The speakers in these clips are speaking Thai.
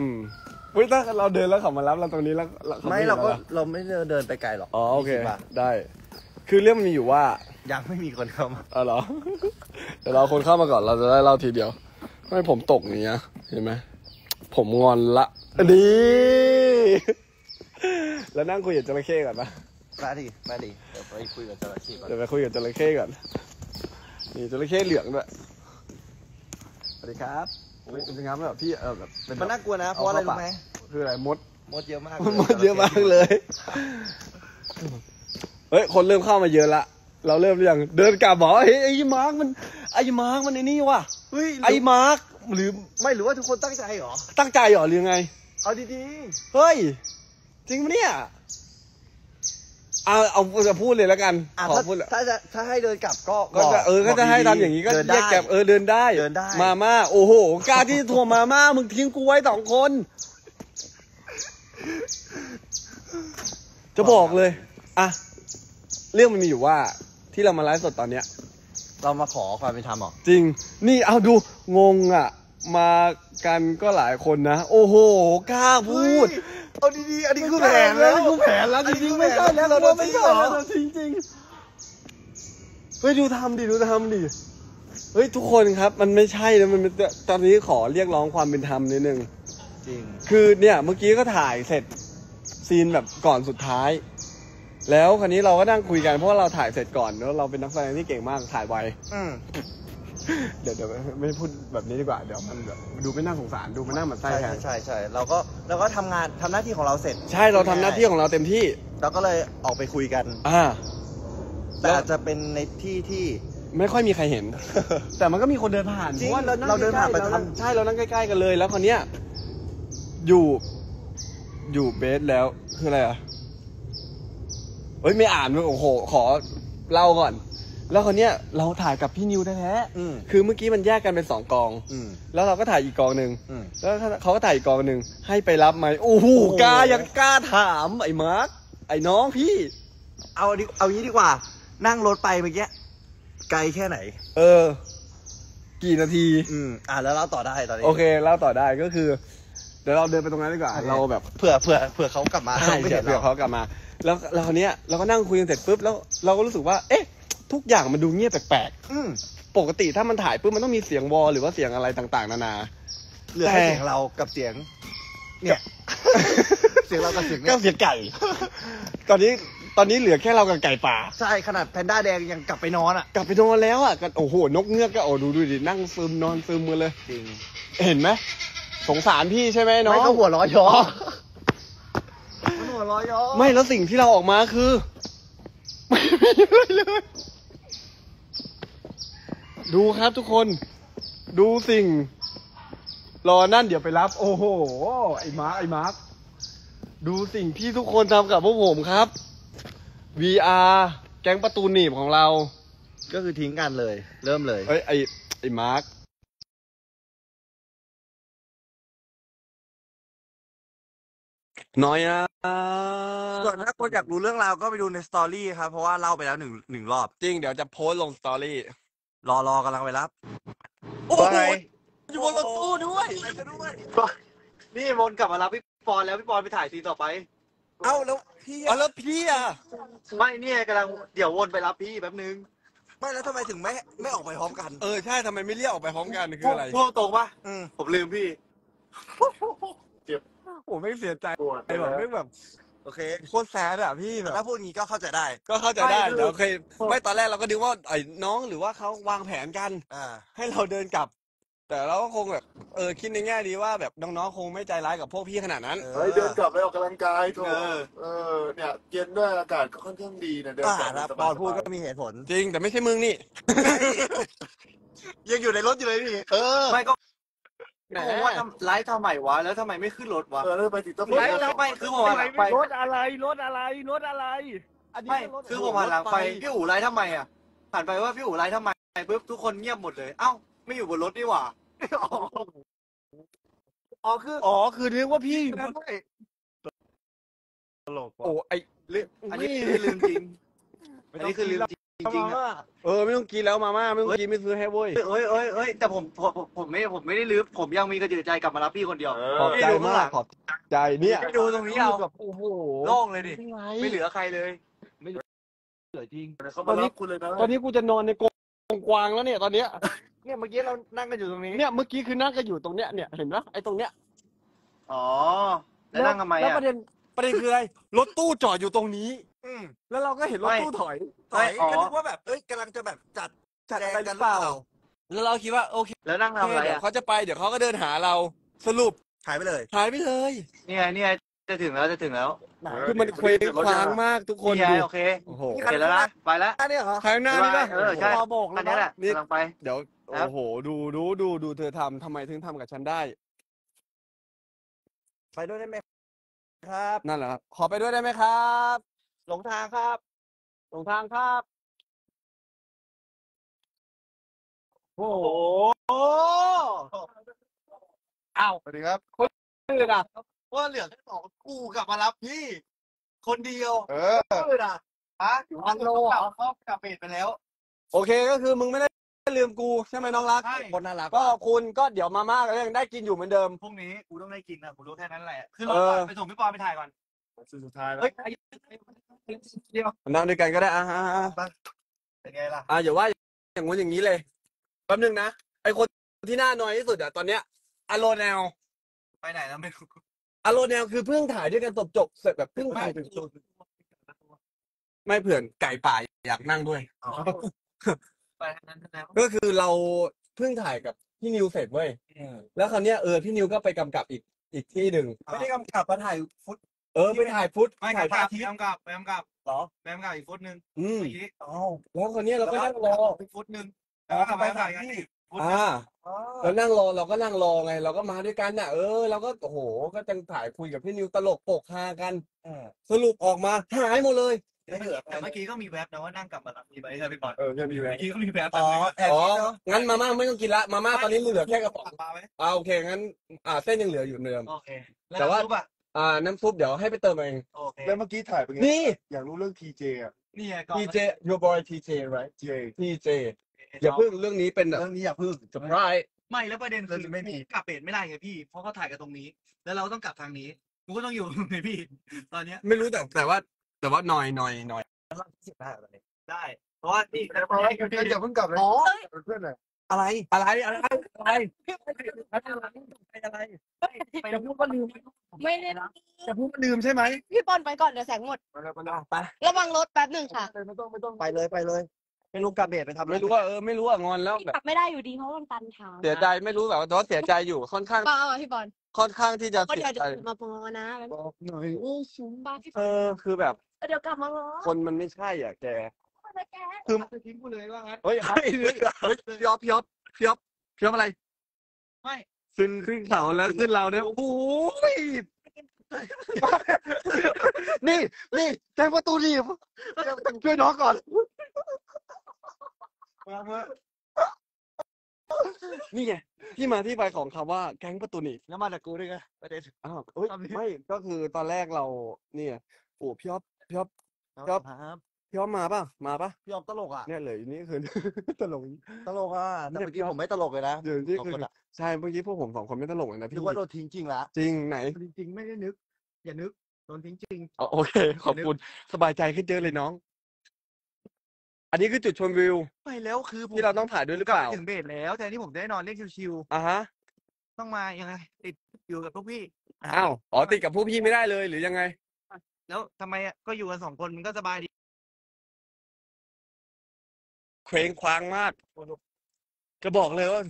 อืมเว้ยถ้าเราเดินแล้วเขามารับเราตรงนี้แล้วแล้วขไม่ห็นเราก็หอเราไม่ได้เดินไปไกลหรอกอ๋อโอเค20บาทได้ คือเรื่องมันมีอยู่ว่า ยังไม่มีคนเข้ามาอ๋อเหรอ เดี๋ยวเราคนเข้ามาก่อนเราจะได้เล่าทีเดียวไม่ผมตกอย่างเนี้ยเห็นไหมผมงอนละดีแล้วนั่งคุยกับจระเข้ก่อนปะมาดิมาดิเดี๋ยวไปคุยกับจระเข้ก่อนเดี๋ยวไปคุยกับจระเข้ก่อนนี่จระเข้เหลืองด้วยสวัสดีครับ เฮ้ยเป็นไงครับแบบพี่เออแบบเป็นมันน่ากลัวนะ เพราะว่าอะไรรู้ไหมคืออะไรมดมดเยอะมากมดเยอะมากเลย เฮ้ย คนเริ่มเข้ามาเยอะละ เราเริ่มหรือยังเดินกลับบอกว่าเฮ้ยไอ้มาร์กมัน ไอ้มาร์กมันไอ้นี่ว่ะเฮ้ยไอ้มาร์กหรือไม่หรือว่าทุกคนตั้งใจเหรอ ตั้งใจเหรอหรือไง เอาดีเฮ้ย จริงปะเนี่ย เอาเอาจะพูดเลยแล้วกันๆอะขอถ้าพูดเลยถ้าจะถ้าให้เดินกลับก็ก็จะเออก็จะให้บกดีๆทำอย่างนี้ก็เดินเรียกได้แกร็บเออเดินได้ เดินได้ มาม่าโอ้โหกล้าที่จะโทรมาม่ามึงทิ้งกูไว้สองคน จะบอกเลยอะเรื่องมันมีอยู่ว่าที่เรามาไลฟ์สดตอนเนี้ย เรามาขอความเป็นธรรมเหรอจริง นี่เอาดูงงอะ มากันก็หลายคนนะ โอ้โหกล้าพูด เอาดีๆ อันนี้คือแผนแล้วคือแผนแล้วจริงๆไม่ใช่แล้วเราเราโดนไม่จริงใช่เหรอแล้วจริงๆเฮ้ยดูทำดิดูทำดิเฮ้ยทุกคนครับ มันไม่ใช่แล้วมันตอนนี้ขอเรียกร้องความเป็นธรรมนิดนึงจริงคือเนี่ยเมื่อกี้ก็ถ่ายเสร็จซีนแบบก่อนสุดท้าย แล้วคราวนี้เราก็นั่งคุยกันเพราะว่าเราถ่ายเสร็จก่อนแล้วเราเป็นนักแสดงที่เก่งมากถ่ายไวอืม เดี๋ยวเดี๋ยวไม่พูดแบบนี้ดีกว่า เดี๋ยวมันแบบดูไม่น่าสงสารดูมันน่าหมันไส้ใช่แทใช่นใช่ใช่เราก็เราก็ทำงานทำหน้าที่ของเราเสร็จใช่เราทำหน้าที่ของเราเต็มที่ เราก็เลยออกไปคุยกัน อ่า แต่อาจจะเป็นในที่ที่ ไม่ค่อยมีใครเห็น แต่มันก็มีคนเดินผ่านจริงพะว่เราเดินผ่านใกล้ๆประจำเรใช่เรานั่งใกล้ๆกันเลย แล้วคนเนี้ยอยู่อยู่เบสแล้วคืออะไรอะเฮ้ยไม่อ่านเลยโอ้โหขอเล่าก่อน แล้วคนเนี้ยเราถ่ายกับพี่นิวแท้อืมๆคือเมื่อกี้มันแยกกันเป็นสองกอง อืม แล้วเราก็ถ่ายอีกกองหนึ่งอืม แล้วเขาก็ถ่ายอีกกองหนึ่งให้ไปรับไหมโอ้โหโอ้โหกล้ายังกล้าถามไอ้มาร์คไอ้น้องพี่ เอาดิเอางี้ดีกว่า นั่งรถไปเมื่อกี้ไกลแค่ไหน เออ กี่นาที อืม อ่าแล้วเราต่อได้ตอนนี้โอเคเล่าต่อได้ก็คือ เดี๋ยวเราเดินไปตรงนั้นดีกว่าโอเคเราแบบเผื่อเผื่อเผื่อเขากลับมาใช่ไม่เดี๋เห็ยวนเผื่อเรา เขากลับมา แล้วแล้วคราวเนี้ยเราก็นั่งคุยกันเสร็จปุ๊บแล้วเราก็รู้สึกว่า เอ๊ะ ทุกอย่างมันดูเงียบแปลกอืมๆปกติถ้ามันถ่ายปุ๊บมันต้องมีเสียงวอลหรือว่าเสียงอะไรต่างๆ นานาเหลือแค่แต่เสียงเรากับเสียง เนี่ย เสียงเรากับเสียงก็เนี่ยเสียงไก่ ตอนนี้ตอนนี้เหลือแค่เรากับไก่ป่า ใช่ขนาดแพนด้าแดงยังกลับไปนอนอะ กลับไปนอนแล้วอะก็โอ้โห นกเงือกก็โอ้ดูดูดินั่งซึมนอนซึมกันเลย จริง เห็นไหมสงสารพี่ใช่ไหมน้องไม่ก็หัวเร้อยย้อมันหัวเร้อยย้อไม่แล้วสิ่งที่เราออกมาคือ ไม่มีอะไรเลย ดูครับทุกคน ดูสิ่ง รอนั่นเดี๋ยวไปรับ โอ้โห ไอ้มาร์คไอ้มาร์คดูสิ่งที่ทุกคนทำกับพวกผมครับ VR แก๊งประตูหนีบของเรา ก็คือทิ้งกันเลย เริ่มเลย เอ้ย ไอ้ ไอ้มาร์คน้อยนะ ส่วนถ้าคนอยากรู้เรื่องราวก็ไปดูใน story ครับ เพราะว่าเล่าไปแล้วหนึ่งหนึ่งรอบ จริง เดี๋ยวจะโพสต์ลง story รอรอกำลังไปรับ โอ้โหว่าไง อยู่บนรถตู้ด้วย นี่มนต์กลับมารับพี่ปอนแล้วพี่ปอนไปถ่ายซีนต่อไป เอ้าแล้วพี่อ๋อแล้วพี่อะไม่เนี่ยกำลังเดี๋ยววนไปรับพี่แป๊บนึงไม่แล้วทำไมถึงไม่ไม่ออกไปพร้อมกันเออใช่ทำไมไม่เรียกออกไปพร้อมกันคืออะไรพูดตรงปะอืมผมลืมพี่ ผมไม่เสียใจปวด ไอ้แบบไม่แบบ โอเค โคตรแซดอะพี่แบบ ถ้าพูดงี้ก็เข้าใจได้ ก็เข้าใจได้แต่โอเคไม่ตอนแรกเราก็นึกว่าไอ้น้องหรือว่าเขาวางแผนกัน อ่า ให้เราเดินกลับ แต่เราก็คงแบบเออคิดในแง่ดีว่าแบบน้องๆคงไม่ใจร้ายกับพวกพี่ขนาดนั้น เฮ้ยเดินกลับไปออกกำลังกายโถเออ เออ เนี่ยเย็นด้วยอากาศก็ค่อนข้างดีนะเดินอ่ากลับนะสปบาอยนพูดๆก็มีเหตุผล จริงแต่ไม่ใช่มึงนี่ ยังอยู่ในรถอยู่เลยพี่ เออ ไม่ก็ แหมผมว่าทำไลฟ์ทำใหม่วะ แล้วทำไมไม่ขึ้นรถวะ เออแล้วไปติดต้องไม่แล้วไม่คือผมหันหลังไป รถอะไรรถอะไรรถอะไรไม่คือผมหันหลังไปพี่อู๋ไลฟ์ทำไมอะหันไปว่าพี่อู๋ไลฟ์ทำไมปุ๊บทุกคนเงียบหมดเลย เอ้า ไม่อยู่บนรถนี่หว่าอ๋อคืออ๋อคือนึกว่าพี่ตลกว่ะโอ้ไอ้ลืมอันนี้คือลืมจริงอันนี้คือลืมจริง จริงๆอะเออไม่ต้องกินแล้วมาม่าไม่ต้องกินไม่ซื้อให้เว้ย เอ้ยเอ้ยเอ้ยแต่ผมผมผมผมไม่ผมไม่ได้ลืมผมยังมีกระจือใจกลับมารับพี่คนเดียวขอบใจมากขอบใจเนี่ยพี่ดูตรงนี้เอาแบบโอ้โหโล่งเลยดิไม่เหลือใครเลย เหลือจริง เขามารับคุณเลยนะ ตอนนี้กูจะนอนในกรงกวางแล้วเนี่ยตอนเนี้ยเนี่ยเมื่อกี้เรานั่งกันอยู่ตรงนี้เนี่ยเมื่อกี้คือนั่งกันอยู่ตรงเนี้ยเนี่ยเห็นปะไอ้ตรงเนี้ยอ๋อแล้วนั่งทำไมแล้วอะประเด็นประเด็นคืออะไรรถตู้จอดอยู่ตรงนี้ อืมแล้วเราก็เห็นรถไม่ตู้ถอยถอยอ๋อก็นึกว่าแบบเอ้ยกำลังจะแบบจัดจัดแจอะไรงหกัรืนอหเปรือล่าเปล่า แล้วเราคิดว่าโอเคแล้วนั่งทำอะไรเดี๋ยวอะเขาจะไปเดี๋ยวเขาก็เดินหาเราสรุปหายไปเลย หายไปเลยนี่ไงนี่ไงจะถึงแล้วจะถึงแล้วคือมันเคว้งคว้างมากทุกคนนี่ไงดูโอเคโอ้โหเห็นแล้วนะไปแล้วอันนี้เหรอทางหน้านี่ปะเออใช่รอโบกอันนี้แหละนี่กำลังไป เดี๋ยวครับโอ้โห ดูดูดูดูเธอทำทำไมถึงทำกับฉันได้ ไปด้วยได้ไหมครับ นั่นแหละครับ ขอไปด้วยได้ไหมครับ หลงทางครับ หลงทางครับ โอ้โหอ้าวสวัสดีครับชื่ออะว่าเหลือแค่สองกูกลับมารับพี่ คนเดียวเออมืดอะฮะอันโลอะเขากลับเบรไปแล้ว โอเคก็คือมึงไม่ได้ลืมกูใช่ไหมน้องรัก ใช่ คนน่ารักก็คุณก็เดี๋ยวมาม่าก็ยังได้กินอยู่เหมือนเดิม พรุ่งนี้กูต้องได้กินนะกูรู้แค่นั้นแหละขึ้นรถเอก่ออนไปส่งพี่ปอไปถ่ายก่อน สุดท้ายแล้วเฮ้ยไอ้เดียวนั่งด้วยกันก็ได้อะอะอะเป็นไงล่ะอะอย่าว่าอย่างงู้นอย่างนี้เลยแป๊บนึงนะไอคนที่น่าน้อยที่สุดอะตอนเนี้ยอโลแนลไปไหนแล้วไม่รู้อโลแนลคือเพิ่งถ่ายด้วยกันจบจบๆเสร็จแบบเพิ่งถ่ายจบๆไม่เผื่อนไก่ป่าอยากนั่งด้วยไปทางนั้นแล้วก็คือเราเพิ่งถ่ายกับพี่นิวเสร็จเว้ยแล้วคราวเนี้ยเออพี่นิวก็ไปกำกับอีกอีกที่หนึ่งไม่ได้กำกับมาถ่ายฟุต เออไปถ่ายฟุตไม่ถ่ายกพระลับอาทิตไปย์กำกับไปกำกับเหรอไปกำกับอีกฟุตหนึ่งอืมเมื่อกี้อ๋อแล้วคราวเนี้ยเราก็นั่งรออีกฟุตหนึ่งอ๋อแล้วก็ไปถ่ายกันไปถ่ายที่อีกฟุตอ่า อ๋อแล้วนั่งรอเราก็นั่งรอไง เราก็มาด้วยกันน่ะเออเราก็โอ้โหก็จังถ่ายคุยกับพี่นิวตลกโปกฮากัน เออสรุปออกมาหายหมดเลยไม่เหลือใครแต่เมื่อกี้ก็มีแว็บนะว่านั่งกลับมาหลับที่ไปใช่ไหมพี่ปอนเออแค่มีแหวเมื่อกี้ก็มีแว็บอ๋อแอบอ๋อคิดเนาะงั้นมาม่าไม่ต้องกินละมาม่าตอนนี้เหลือแค่กระป๋องปลาไหมอ่าโอเคงั้นอ่าเส้นยังเหลืออยู่เหมือนเดิม โอเคแต่ว่าล้น้ำซุปอะ อ่าน้ำซุปเดี๋ยวให้ไปเติมเอง โอเคแล้วเมื่อกี้ถ่ายเป็นไง นี่ อยากรู้เรื่องทีเจอะ นี่ไงกล้อง TJ your boy TJ right เจ TJ อย่าเพิ่งเรื่องนี้เป็นแบบ เรื่องนี้อย่าพึ่ง surprise ไม่แล้วประเด็นคือเรื่องนี้ไม่มี กลับเบรไม่ได้ไงพี่ เพราะเขาถ่ายกันตรงนี้ แล้วเราต้องกลับทางนี้กูก็ต้องอยู่ ไงพี่ ตอนเนี้ยไม่รู้แต่แต่ว่าแต่ว่าหน่อยหน่อยหน่อยสิบได้แบบนี้ได้ เพราะว่านี่แต่พอแล้วอย่าเพิ่งกลับเลยอ๋อ เพื่อนหน่อย อะไร อะไร อะไร อะไรอะไรไปพูดก็ลืม ไม่ได้จะพูดลืมใช่ไหมพี่บอลไปก่อนเดี๋ยวแสงหมดมาแล้วมาแล้วไประวังรถแป๊บหนึ่งค่ะ ไม่ต้องไม่ต้องไปเลยไปเลยไม่รู้กลับเบรไปทำอะไม่รู้ว่าเออไม่รู้ว่างอนแล้วพี่แบบขับไม่ได้อยู่ดีเพราะมันตันทางเสียใจไม่รู้แบบว่าแต่ว่าเสียใจอยู่ค่อนข้างเปล่าอะพี่บอลค่อนข้างที่จะก็เสีเดี๋ยยวใจเดี๋ยวมาปอนะแล้วบอกหน่อยโอ้สูงบ้าพี่เออคือแบบเดี๋ยวกลับมาล้อคนมันไม่ใช่อะแกแก คือจะทิ้งกูเลยว่างั้นเฮ้ยเฮ้ยเฮ้ยเฮ้ยพี่อ๊อฟพี่อ๊อฟพี่อ๊อฟพี่อ๊อฟอะไร ไม่ขึ้นขึ้นเขาแล้วขึ้นเราเนี่ยโอ้โหนี่นี่แจ้งประตูดีบช่วยน้องก่อนมาเมื่อนี่ไงที่มาที่ไปของคำว่าแก๊งประตูหนีบแล้วมาจากกูด้วยไงประเด็นอ้าวเอ้ยทำดิไม่ก็คือตอนแรกเรา เนี่ยโอ้พี่อ๊อฟพี่อ๊อฟครับครับ พี่อ๊อฟมาป่ะมาป่ะพี่ออมตลกอะเนี่ยเหลยอยู่นี่คือ ตลกตลกอะแต่เมื่อกี้ผมไม่ตลกเลยนะเดี๋ยวนี่สองคือคนอะใช่เมื่อกี้พวกผมสองคนไม่ตลกเลยนะนึพี่กว่าโดนทิ้งจริงละจริงไหนจริงๆไม่ได้นึก อย่านึกโดนทิ้งจริงอ๋อโอเค ขอบคุณสบายใจขึ้นเยอะเลยน้อง อันนี้คือจุดชมวิว ไปแล้วคือผมที่เราต้องถ่ายด้วยหรือเปล่าถึงเบรแล้วแทนที่ผมได้นอนเล่นชิวอะฮะๆต้องมายังไงติดอยู่กับพวกพี่อ้าวอ๋อติดกับผู้พี่ไม่ได้เลยหรือยังไง แล้วทำไมอะก็อยู่กันสองคนมันก็สบายดี เคว้งคว้างมากจะบอกเลยว่า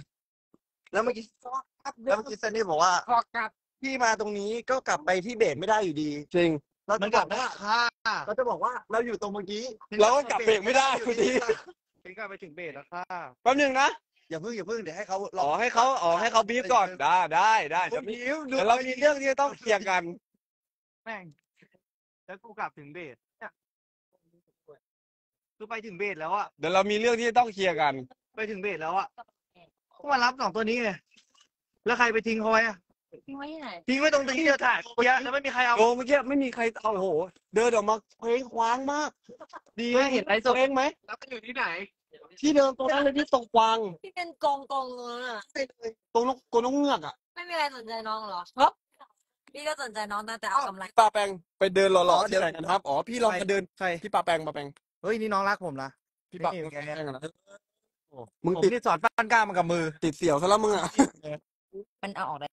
แล้วเมื่อกี้แล้วเมื่อกี้ซันนี่บอกว่าขอกลับพี่มาตรงนี้ก็กลับไปที่เบรไม่ได้อยู่ดี จริง เรามัจะนบกลัอบกได้ว่าค่าเราจะบอกว่าเราอยู่ตรงเมื่อกี้เราก็กลับเบรกไม่ได้อยู่ดีถึงกลับไปถึงเบรแล้วค่ะแป๊บนึงนะอย่าเพิ่งอย่าเพิ่งเดี๋ยวให้เขาอ๋อให้เขาอ๋อให้เขาบีบก่อนได้ได้ได้เดี๋เดี๋ยยววมียิ้วดูเดี๋ยวเรามีเรื่องที่จะต้องเคลียร์กันแม่งแล้วกูกลับถึงเบรเนี่ย คือไปถึงเบรแล้วอะเดี๋ยวเรามีเรื่องที่จะต้องเคลียร์กัน ไปถึงเบรแล้วอะก็มารับสองตัวนี้ไงแล้วใครไปทิ้งเขาไว้อะทิ้งไว้ที่ไหนทิ้งไว้ตรงที่จะถ่ายเมื่อกี้แล้วไม่มีใครเอาโอ้เมื่อกี้ไม่มีใครเอาโอ้โห เดินออกมาเพลงคว้างมาก ดีไม่เห็นไลฟ์สดเพลงไหมแล้วมันอยู่ที่ไหน ที่เดิมตรงนั้นเลยที่ตรงกวางที่เป็นกองกองตรงนั้นอะตรงนกตัวนกเงือกอะไม่มีอะไรสนใจน้องเหรอครับพี่ก็สนใจน้องตั้งแต่เอากำไรปาแปงไปเดินหล่อๆที่ไหนกันครับ อ๋อพี่ลองมาเดินใครพี่ปาแปงปาแปง เฮ้ยนี่น้องรักผมนะพี่ปานี่แปงไงอะนะมึงผมติดนี่สอนปั้นกล้ามมากับมือ ติดเสี่ยวซะแล้วมึงอะ มันเอาออกได้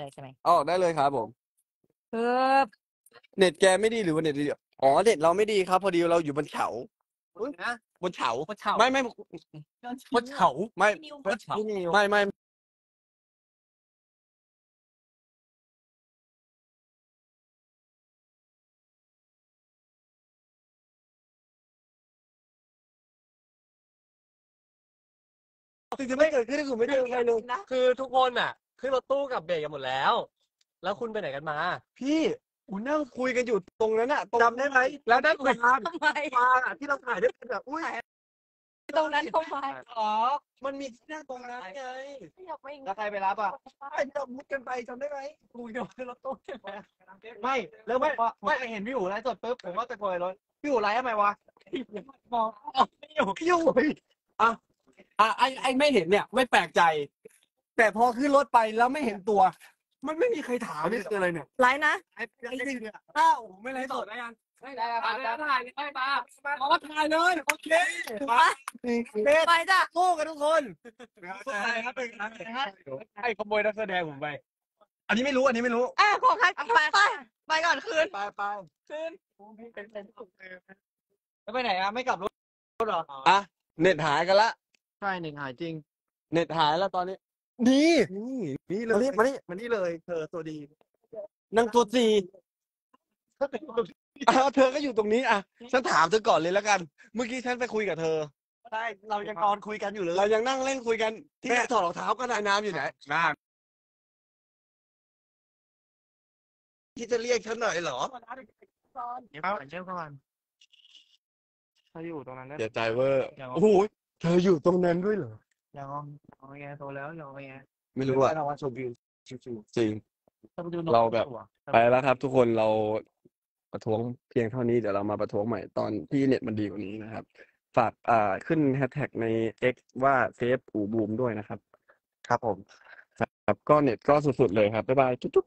เลยใช่ไหมเอาออกได้เลยครับผม เออเน็ตแกไม่ดีหรือว่าเน็ตดีอ๋อเน็ตเราไม่ดีครับ พอดีเราอยู่บนเขา นะบนเขาบนเขาไม่ไม่บนเขา ไม่บนเขาไม่ไม่ สิ่งที่ไม่เกิดขึ้นคือไม่เจอใครเลยคือทุกคนอะขึ้นรถตู้กับเบรกกันหมดแล้ว แล้วคุณไปไหนกันมา พี่อูนั่งคุยกันอยู่ตรงนั้นอะตรงจำได้ไหมแล้วนั่นคือทำไมมาอะที่เราถ่ายด้วยกันแบบอุ้ยตรงนั้นทำไมอ๋อมันมีที่นั่งตรงนั้นไงอยากไปแล้วใครไปรับอะไปเรามุดกันไปจำได้ไหมกูจะขึ้นรถตู้ใช่ไหมไม่แล้วไม่ไม่เห็นพี่อู๋ไลฟ์สดปุ๊บผมก็ตะโกนรถพี่อู๋ไลฟ์ทำไมวะมองไม่อยู่อยู่อะ อะไอไอไม่เห็นเนี่ย ไม่แปลกใจ แต่พอขึ้นรถไปแล้วไม่เห็นตัว มันไม่มีใครถามนี่คืออะไรเนี่ยไลฟ์นะไอ้ไอ้จริงเนี่ยอ้าวไม่ไรสดได้ยังไม่ได้ถ่ายได้ถ่ายได้ปะอ๋อถ่ายเลยโอเคไปจ้ะสู้กันทุกคนใช่ครับเป็นไอ้ขโมยนักแสดงผมไป อันนี้ไม่รู้อันนี้ไม่รู้อะขอคัดไปไปไปก่อนคืนไปไปแล้วไปไหนอะไม่กลับรถเหรออะเน็ตหายกันละ ใช่หนึ่งหายจริง เน็ตหายแล้วตอนนี้ นี่นี่นี่เลมายนี่มานี่มานี่เลยเธอตัวดีนั่งตัวจีอ้าวเธอก็อยู่ตรงนี้อะฉันถามเธอก่อนเลยแล้วกัน เมื่อกี้ฉันไปคุยกับเธอ ใช่เรายังนอนคุยกันอยู่เลยเรายังนั่งเล่นคุยกัน ที่ถอดรองเท้าก็นายน้ำอยู่ไหนน้ำที่จะเรียกฉันหน่อยเหรอเดี๋ยวก่อนเดี๋ยวก่อนถ้าอยู่ตรงนั้นได้เสียใจเวอร์โอ้โห เธออยู่ตรงนั้นด้วยเหรอยังเอาไงโตแล้วยังเอาไงไม่รู้อะเราว่าชมวิวชิวจริงถ้าไปดูเราแบบ ไปแล้วครับ ทุกคนเราประท้วงเพียงเท่านี้เดี๋ยวเรามาประท้วงใหม่ตอนที่เน็ตมันดีกว่านี้นะครับ ฝากอ่าขึ้นแฮชแท็กใน X ว่าเซฟอูบูมด้วยนะครับๆครับผม ครับก็เน็ตก็สุดๆเลยครับ บ๊ายบายจุ๊บ